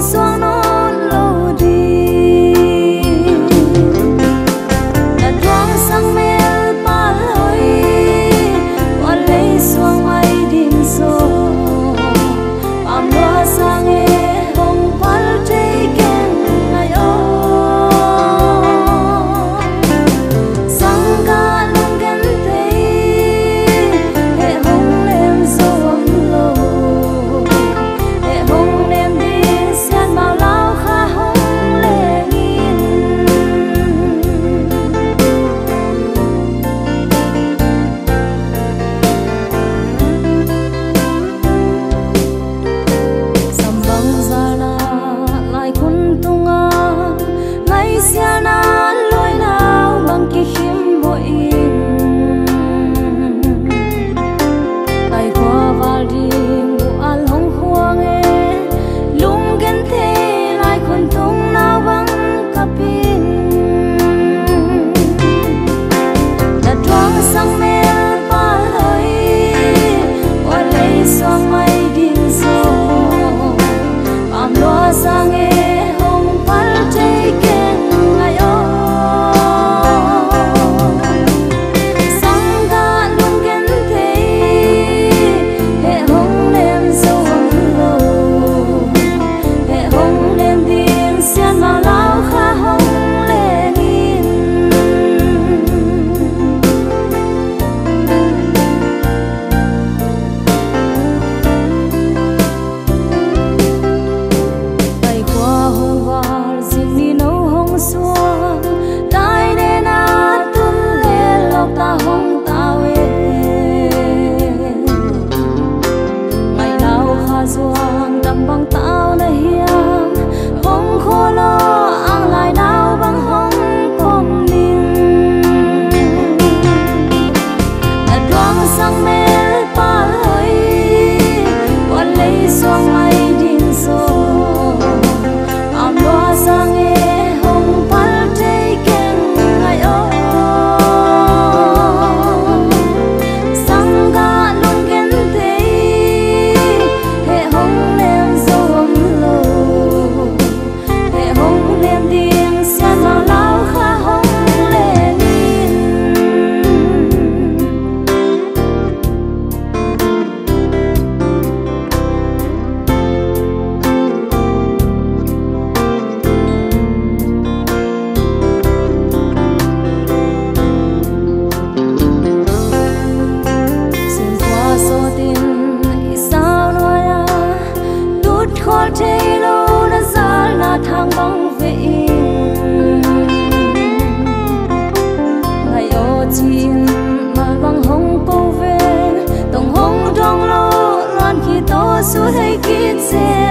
Xóa khol te lo na zal na thang bang ve in ngai o chin ma bang hong po ve tong hong dong lo loan khi to su hay kit se